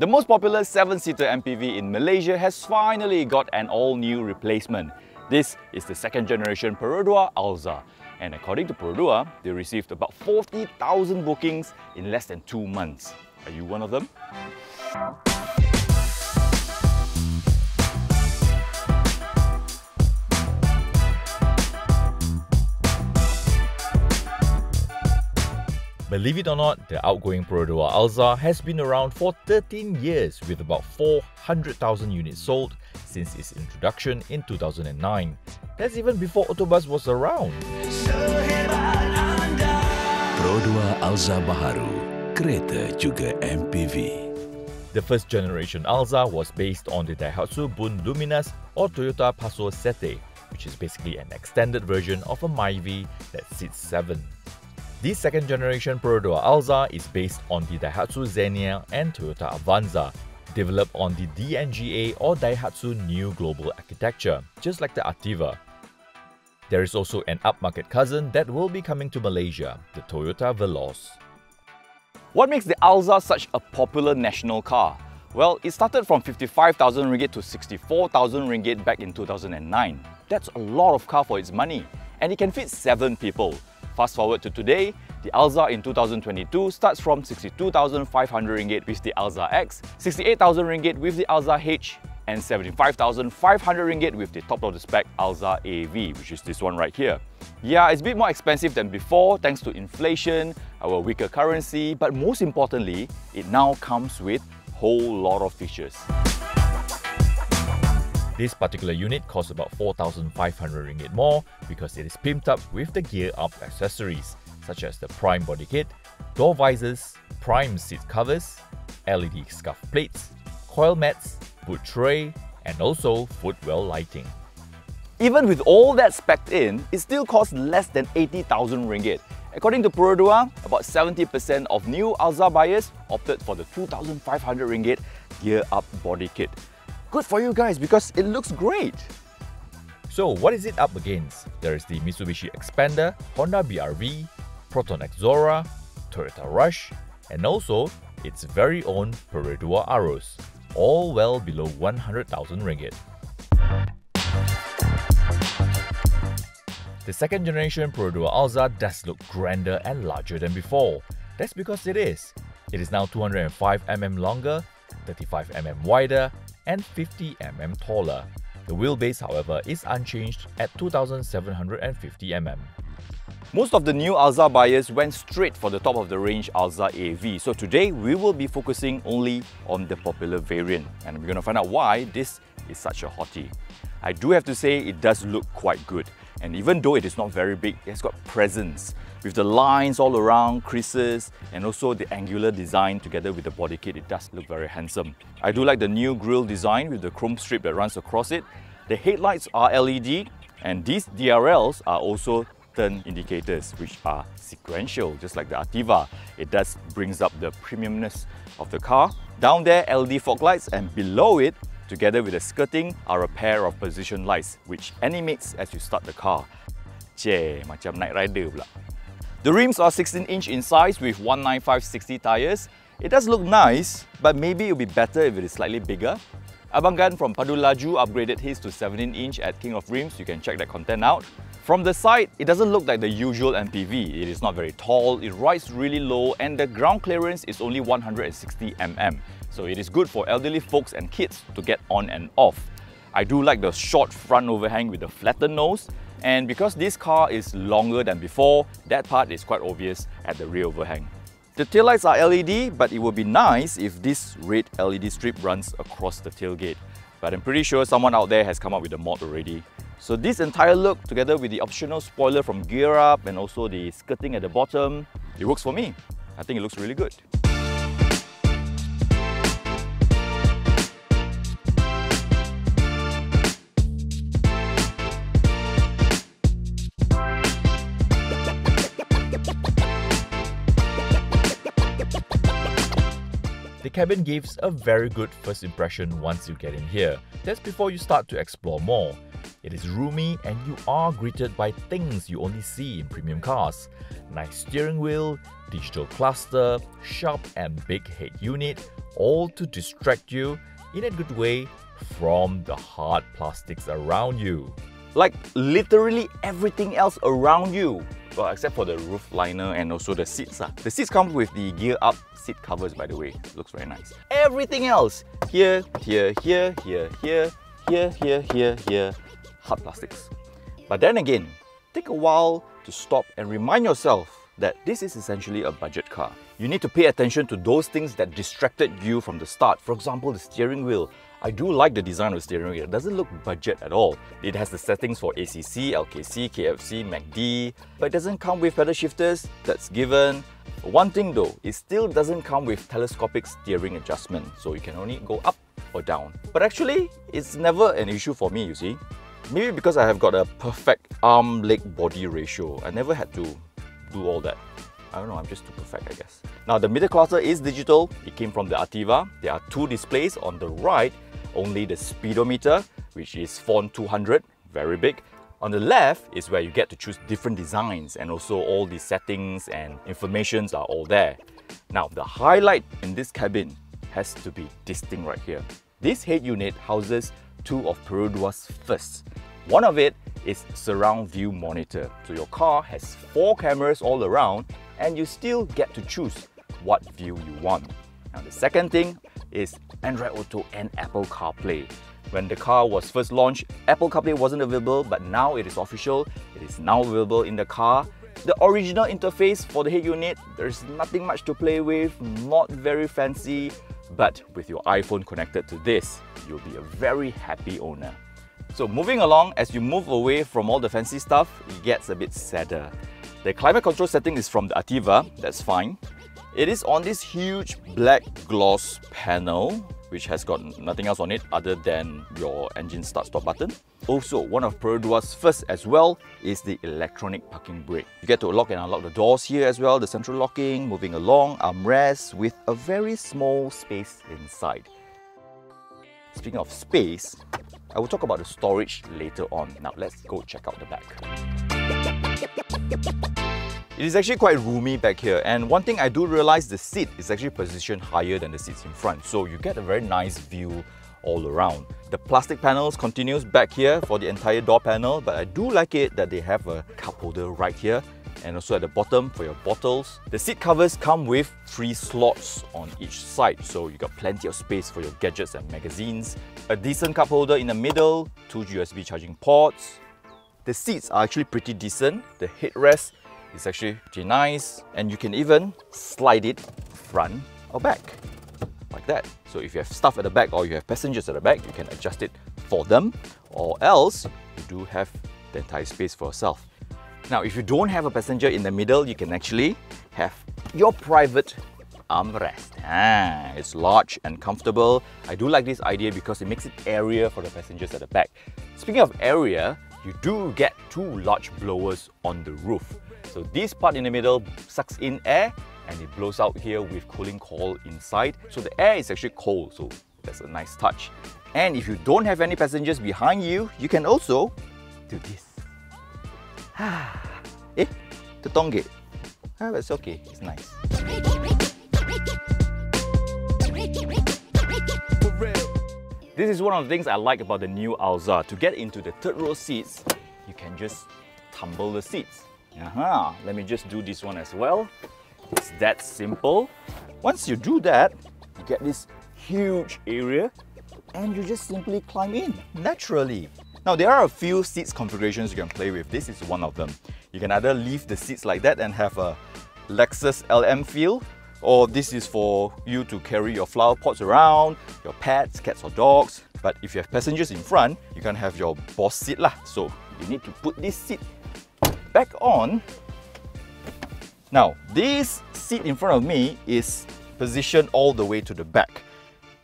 The most popular 7-seater MPV in Malaysia has finally got an all-new replacement. This is the second generation Perodua Alza. And according to Perodua, they received about 40,000 bookings in less than two months. Are you one of them? Believe it or not, the outgoing Perodua Alza has been around for 13 years with about 400,000 units sold since its introduction in 2009. That's even before AutoBuzz was around. Perodua Alza Baharu, kereta juga MPV. The first generation Alza was based on the Daihatsu Boon Luminas or Toyota Passo Sette, which is basically an extended version of a Myvi that seats 7. The second generation Perodua Alza is based on the Daihatsu Xenia and Toyota Avanza, developed on the DNGA or Daihatsu New Global Architecture, just like the Ativa. There is also an upmarket cousin that will be coming to Malaysia, the Toyota Veloz. What makes the Alza such a popular national car? Well, it started from 55,000 ringgit to 64,000 ringgit back in 2009. That's a lot of car for its money, and it can fit 7 people. Fast forward to today, the Alza in 2022 starts from 62,500 ringgit with the Alza X, 68,000 ringgit with the Alza H, and 75,500 ringgit with the top of the spec Alza AV, which is this one right here. Yeah, it's a bit more expensive than before thanks to inflation, our weaker currency, but most importantly, it now comes with whole lot of features. This particular unit costs about 4,500 ringgit more because it is pimped up with the gear up accessories such as the Prime body kit, door visors, Prime seat covers, LED scuff plates, coil mats, boot tray, and also footwell lighting. Even with all that specced in, it still costs less than 80,000 ringgit. According to Perodua, about 70% of new Alza buyers opted for the 2,500 ringgit gear up body kit. Good for you guys because it looks great. So what is it up against? There is the Mitsubishi Xpander, Honda BRV, Proton Exora, Toyota Rush, and also its very own Perodua Aruz, all well below 100,000 ringgit. The second generation Perodua Alza does look grander and larger than before. That's because it is. It is now 205mm longer, 35mm wider, and 50mm taller. The wheelbase, however, is unchanged at 2750mm. Most of the new Alza buyers went straight for the top of the range Alza AV. So today we will be focusing only on the popular variant and we're going to find out why this is such a hottie. I do have to say it does look quite good and even though it is not very big, it has got presence with the lines all around, creases and also the angular design together with the body kit, it does look very handsome. I do like the new grille design with the chrome strip that runs across it. The headlights are LED and these DRLs are also turn indicators which are sequential just like the Ativa. It does brings up the premiumness of the car. Down there LED fog lights and below it together with the skirting are a pair of position lights which animates as you start the car. Ceh, macam Knight Rider pula. The rims are 16 inch in size with 195/60 tyres. It does look nice, but maybe it would be better if it is slightly bigger. Abang Gan from Padu Laju upgraded his to 17 inch at King of Rims, you can check that content out. From the side, it doesn't look like the usual MPV. It is not very tall, it rides really low and the ground clearance is only 160mm. So it is good for elderly folks and kids to get on and off. I do like the short front overhang with the flattened nose and because this car is longer than before, that part is quite obvious at the rear overhang. The taillights are LED, but it would be nice if this red LED strip runs across the tailgate. But I'm pretty sure someone out there has come up with a mod already. So this entire look, together with the optional spoiler from Gear Up and also the skirting at the bottom, it works for me. I think it looks really good. The cabin gives a very good first impression once you get in here. That's before you start to explore more. It is roomy and you are greeted by things you only see in premium cars. Nice steering wheel, digital cluster, sharp and big head unit, all to distract you in a good way from the hard plastics around you. Like literally everything else around you. Well, except for the roof liner and also the seats. Uh. The seats come with the gear up seat covers, by the way. Looks very nice. Everything else, here, here, here, here, here, here, here, here, here, hard plastics. But then again, take a while to stop and remind yourself that this is essentially a budget car. You need to pay attention to those things that distracted you from the start. For example, the steering wheel. I do like the design of the steering wheel. It doesn't look budget at all. It has the settings for ACC, LKC, KFC, MACD, but it doesn't come with pedal shifters, that's given. One thing though, it still doesn't come with telescopic steering adjustment, so you can only go up or down. But actually, it's never an issue for me, you see. Maybe because I have got a perfect arm-leg body ratio, I never had to do all that. I don't know, I'm just too perfect, I guess. Now, the middle cluster is digital. It came from the Ativa. There are two displays on the right, only the speedometer, which is font 200, very big. On the left is where you get to choose different designs and also all the settings and informations are all there. Now, the highlight in this cabin has to be this thing right here. This head unit houses two of Perodua's first. One of it is surround view monitor. So your car has four cameras all around and you still get to choose what view you want. Now the second thing is Android Auto and Apple CarPlay. When the car was first launched, Apple CarPlay wasn't available, but now it is official. It is now available in the car. The original interface for the head unit, there's nothing much to play with, not very fancy, but with your iPhone connected to this, you'll be a very happy owner. So moving along, as you move away from all the fancy stuff, it gets a bit sadder. The climate control setting is from the Ativa, that's fine. It is on this huge black gloss panel, which has got nothing else on it other than your engine start-stop button. Also, one of Perodua's first as well is the electronic parking brake. You get to lock and unlock the doors here as well, the central locking, moving along, armrest with a very small space inside. Speaking of space, I will talk about the storage later on. Now let's go check out the back. It is actually quite roomy back here and one thing I do realize the seat is actually positioned higher than the seats in front so you get a very nice view all around. The plastic panels continues back here for the entire door panel but I do like it that they have a cup holder right here and also at the bottom for your bottles. The seat covers come with three slots on each side, so you got plenty of space for your gadgets and magazines. A decent cup holder in the middle, two USB charging ports. The seats are actually pretty decent. The headrest is actually pretty nice, and you can even slide it front or back, like that. So if you have stuff at the back or you have passengers at the back, you can adjust it for them, or else you do have the entire space for yourself. Now, if you don't have a passenger in the middle, you can actually have your private armrest. Ah, it's large and comfortable. I do like this idea because it makes it area for the passengers at the back. Speaking of area, you do get two large blowers on the roof. So this part in the middle sucks in air and it blows out here with cooling coil inside. So the air is actually cold, so that's a nice touch. And if you don't have any passengers behind you, you can also do this. eh, tetongge. Ah, it's okay, it's nice. This is one of the things I like about the new Alza. To get into the third row seats, you can just tumble the seats. Aha, let me just do this one as well. It's that simple. Once you do that, you get this huge area and you just simply climb in naturally. Now there are a few seats configurations you can play with. This is one of them. You can either leave the seats like that and have a Lexus LM feel or this is for you to carry your flower pots around, your pets, cats or dogs. But if you have passengers in front, you can have your boss seat lah. So you need to put this seat back on. Now, this seat in front of me is positioned all the way to the back.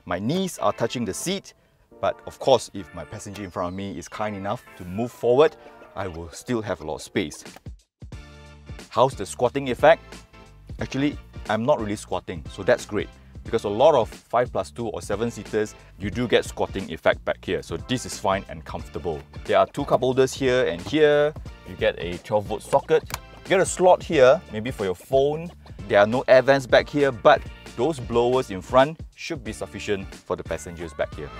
My knees are touching the seat but of course, if my passenger in front of me is kind enough to move forward, I will still have a lot of space. How's the squatting effect? Actually, I'm not really squatting, so that's great. Because a lot of 5 plus 2 or 7 seaters, you do get squatting effect back here. So this is fine and comfortable. There are two cup holders here and here. You get a 12 volt socket. You get a slot here, maybe for your phone. There are no air vents back here, but those blowers in front should be sufficient for the passengers back here.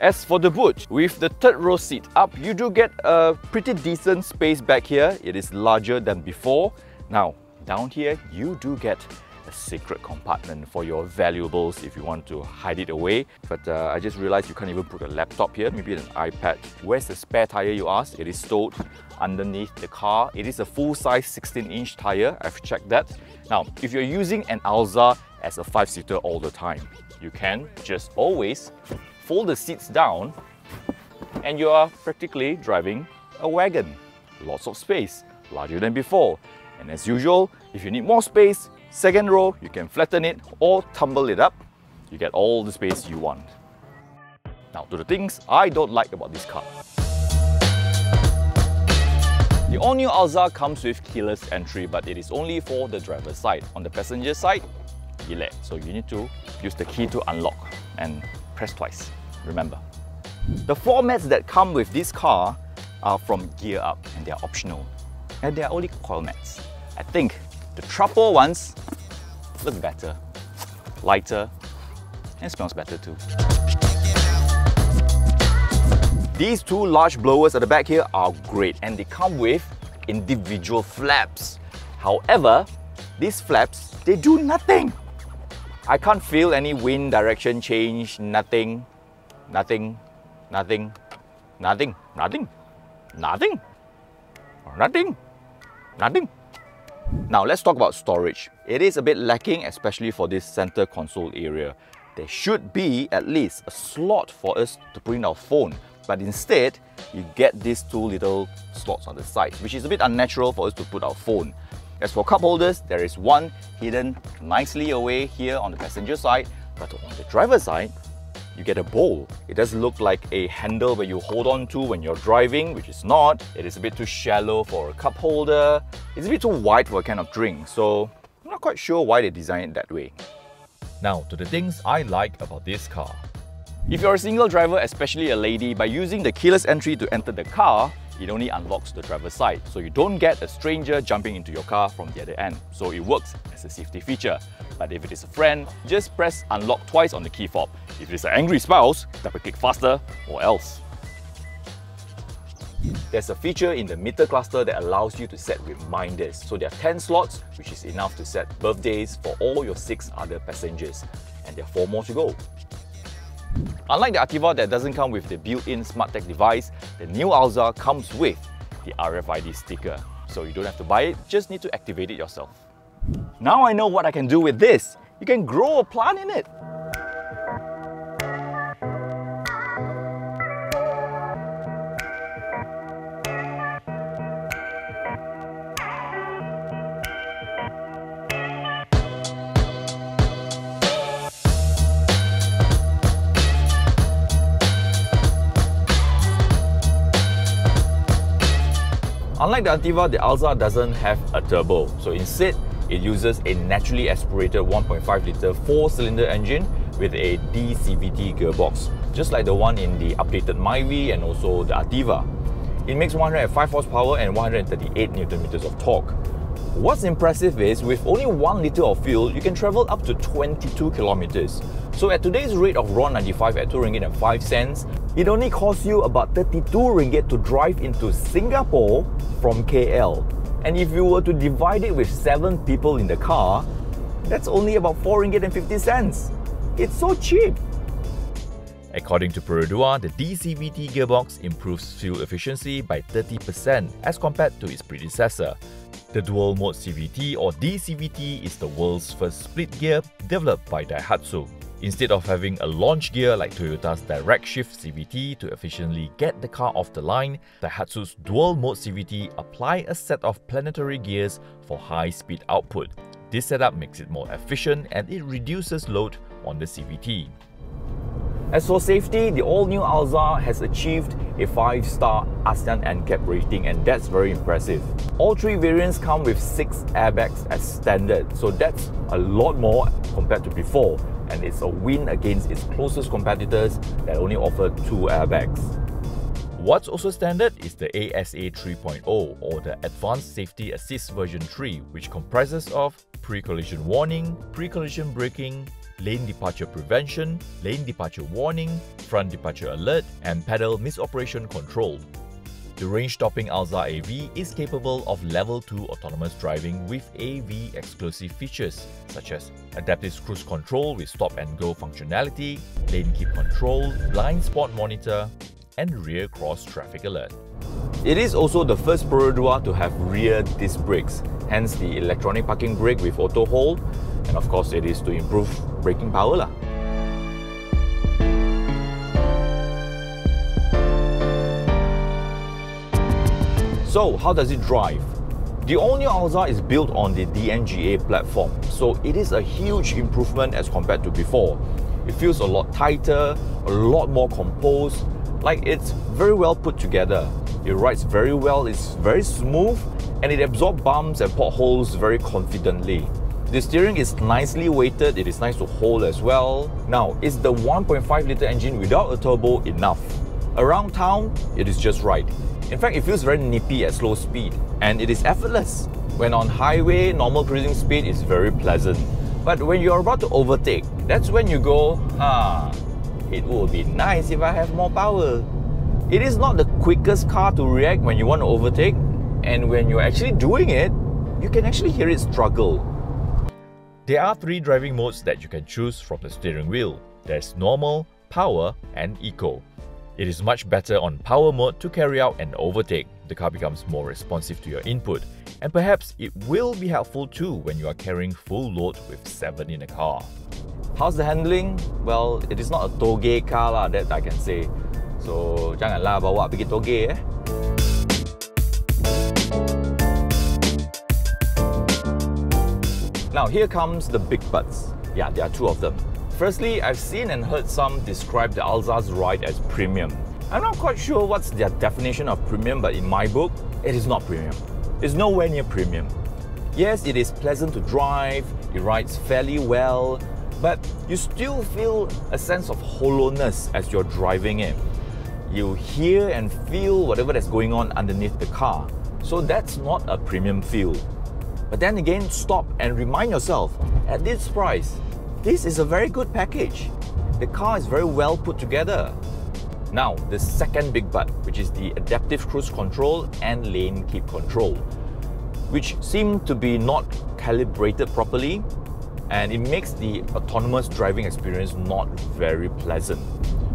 As for the boot, with the third row seat up, you do get a pretty decent space back here. It is larger than before. Now, down here, you do get a secret compartment for your valuables if you want to hide it away. But uh, I just realized you can't even put a laptop here, maybe an iPad. Where's the spare tire you ask? It is stowed underneath the car. It is a full-size 16-inch tire, I've checked that. Now, if you're using an Alza as a 5-seater all the time, you can just always fold the seats down and you are practically driving a wagon. Lots of space, larger than before. And as usual, if you need more space, second row, you can flatten it or tumble it up. You get all the space you want. Now to the things I don't like about this car. The all-new Alza comes with keyless entry, but it is only for the driver's side. On the passenger side, gile. So you need to use the key to unlock and press twice, remember. The floor mats that come with this car are from Gear Up and they're optional. And they're only coil mats. I think the Trapo ones look better, lighter, and smells better too. These two large blowers at the back here are great and they come with individual flaps. However, these flaps, they do nothing. I can't feel any wind direction change, nothing, nothing, nothing, nothing, nothing, nothing, nothing, nothing. Now let's talk about storage. It is a bit lacking, especially for this center console area. There should be at least a slot for us to put our phone, but instead, you get these two little slots on the side, which is a bit unnatural for us to put our phone. As for cup holders, there is one hidden nicely away here on the passenger side, but on the driver's side, you get a bowl. It does look like a handle where you hold on to when you're driving, which is not. It is a bit too shallow for a cup holder. It's a bit too wide for a kind of drink, so I'm not quite sure why they designed it that way. Now to the things I like about this car. If you're a single driver, especially a lady, by using the keyless entry to enter the car, it only unlocks the driver's side, so you don't get a stranger jumping into your car from the other end, so it works as a safety feature. But if it is a friend, just press unlock twice on the key fob. If it is an angry spouse, double click faster or else. There's a feature in the meter cluster that allows you to set reminders. So there are 10 slots, which is enough to set birthdays for all your 6 other passengers. And there are 4 more to go. Unlike the Ativa that doesn't come with the built-in SmartTag device, the new Alza comes with the RFID sticker. So you don't have to buy it, just need to activate it yourself. Now I know what I can do with this. You can grow a plant in it. Unlike the Ativa, the Alza doesn't have a turbo, so instead it uses a naturally aspirated 1.5 litre 4-cylinder engine with a DCVT gearbox, just like the one in the updated Myvi and also the Ativa. It makes 105 horsepower and 138 Newton meters of torque. What's impressive is with only 1 litre of fuel, you can travel up to 22 kilometers. So at today's rate of RON 95 at 2 ringgit and 5 cents, it only costs you about 32 ringgit to drive into Singapore from KL. And if you were to divide it with 7 people in the car, that's only about 4 ringgit and 50 cents. It's so cheap. According to Perodua, the DCVT gearbox improves fuel efficiency by 30% as compared to its predecessor. The dual mode CVT or DCVT is the world's first split gear developed by Daihatsu. Instead of having a launch gear like Toyota's Direct Shift CVT to efficiently get the car off the line, Daihatsu's dual mode CVT apply a set of planetary gears for high speed output. This setup makes it more efficient and it reduces load on the CVT. As for safety, the all-new Alza has achieved a 5-star ASEAN NCAP rating and that's very impressive. All three variants come with 6 airbags as standard, so that's a lot more compared to before and it's a win against its closest competitors that only offer 2 airbags. What's also standard is the ASA 3.0 or the Advanced Safety Assist version 3, which comprises of pre-collision warning, pre-collision braking, lane departure prevention, lane departure warning, front departure alert, and pedal misoperation control. The range-topping Alza AV is capable of level 2 autonomous driving with AV exclusive features such as adaptive cruise control with stop and go functionality, lane keep control, blind spot monitor, and rear cross traffic alert. It is also the first Perodua to have rear disc brakes, hence the electronic parking brake with auto hold, and of course it is to improve braking power lah. So, how does it drive? The all-new Alza is built on the DNGA platform, so it is a huge improvement as compared to before. It feels a lot tighter, a lot more composed, like it's very well put together. It rides very well, it's very smooth, and it absorbs bumps and potholes very confidently. The steering is nicely weighted, it is nice to hold as well. Now, is the 1.5 litre engine without a turbo enough? Around town, it is just right. In fact, it feels very nippy at slow speed and it is effortless. When on highway, normal cruising speed is very pleasant. But when you're about to overtake, that's when you go, ah, it would be nice if I have more power. It is not the quickest car to react when you want to overtake, and when you're actually doing it, you can actually hear it struggle. There are three driving modes that you can choose from the steering wheel. There's normal, power, and eco. It is much better on power mode to carry out an overtake. The car becomes more responsive to your input, and perhaps it will be helpful too when you are carrying full load with 7 in a car. How's the handling? Well, it is not a toge car lah, that I can say. So, janganlah bawa pergi toge eh. Now, here comes the big buts. Yeah, there are two of them. Firstly, I've seen and heard some describe the Alza's ride as premium. I'm not quite sure what's their definition of premium, but in my book, it is not premium. It's nowhere near premium. Yes, it is pleasant to drive, it rides fairly well, but you still feel a sense of hollowness as you're driving it. You hear and feel whatever that's going on underneath the car. So that's not a premium feel. But then again, stop and remind yourself at this price, this is a very good package. The car is very well put together. Now, the second big but, which is the adaptive cruise control and lane keep control, which seem to be not calibrated properly and it makes the autonomous driving experience not very pleasant.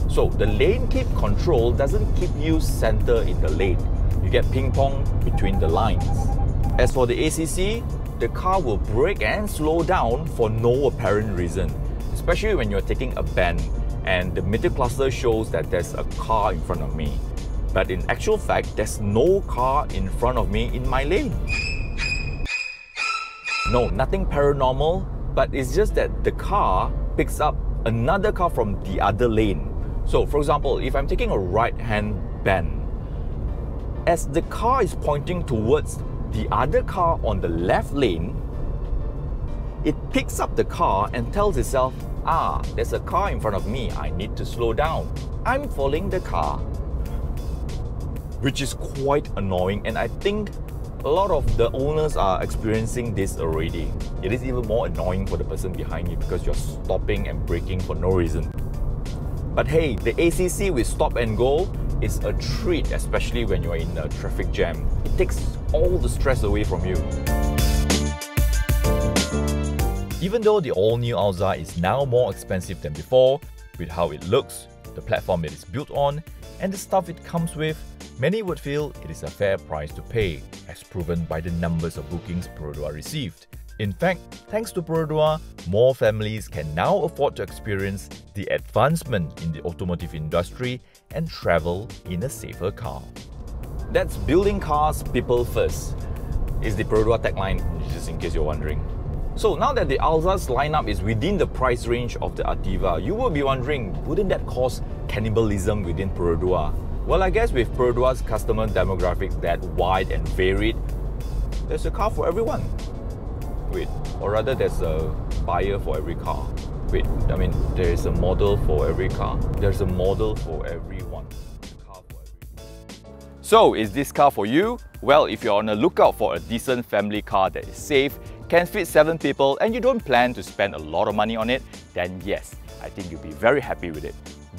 So the lane keep control doesn't keep you center in the lane. You get ping pong between the lines. As for the ACC, the car will brake and slow down for no apparent reason, especially when you're taking a bend and the meter cluster shows that there's a car in front of me. But in actual fact, there's no car in front of me in my lane. No, nothing paranormal, but it's just that the car picks up another car from the other lane. So, for example, if I'm taking a right hand bend, as the car is pointing towards the other car on the left lane, it picks up the car and tells itself, ah, there's a car in front of me, I need to slow down. I'm following the car. Which is quite annoying, and I think a lot of the owners are experiencing this already. It is even more annoying for the person behind you because you're stopping and braking for no reason. But hey, the ACC with stop and go is a treat, especially when you're in a traffic jam. It takes all the stress away from you. Even though the all-new Alza is now more expensive than before, with how it looks, the platform it is built on, and the stuff it comes with, many would feel it is a fair price to pay, as proven by the numbers of bookings Perodua received. In fact, thanks to Perodua, more families can now afford to experience the advancement in the automotive industry and travel in a safer car. That's building cars people first, is the Perodua tagline, just in case you're wondering. So now that the Alza's lineup is within the price range of the Ativa, you will be wondering, wouldn't that cause cannibalism within Perodua? Well, I guess with Perodua's customer demographics that wide and varied, there's a car for everyone. Wait, or rather there's a buyer for every car. Wait, I mean, there is a model for every car. There's a model for everyone. So, is this car for you? Well, if you're on a lookout for a decent family car that is safe, can fit 7 people and you don't plan to spend a lot of money on it, then yes, I think you'll be very happy with it.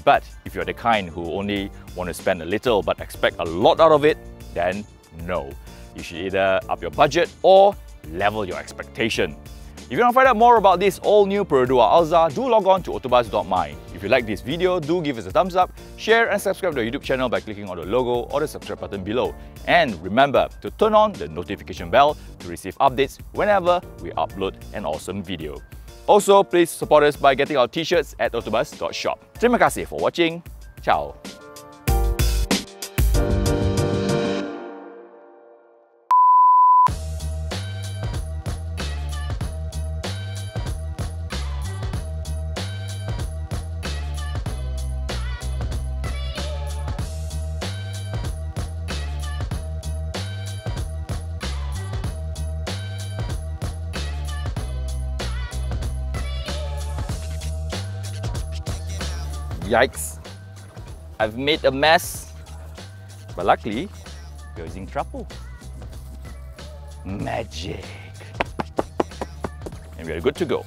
But if you're the kind who only want to spend a little but expect a lot out of it, then no. You should either up your budget or level your expectation. If you want to find out more about this all-new Perodua Alza, do log on to autobuzz.my. If you like this video, do give us a thumbs up, share and subscribe to our YouTube channel by clicking on the logo or the subscribe button below. And remember to turn on the notification bell to receive updates whenever we upload an awesome video. Also, please support us by getting our t-shirts at autobuzz.shop. Terima kasih for watching. Ciao. Yikes. I've made a mess. But luckily, we're using Trapo. Magic. And we are good to go.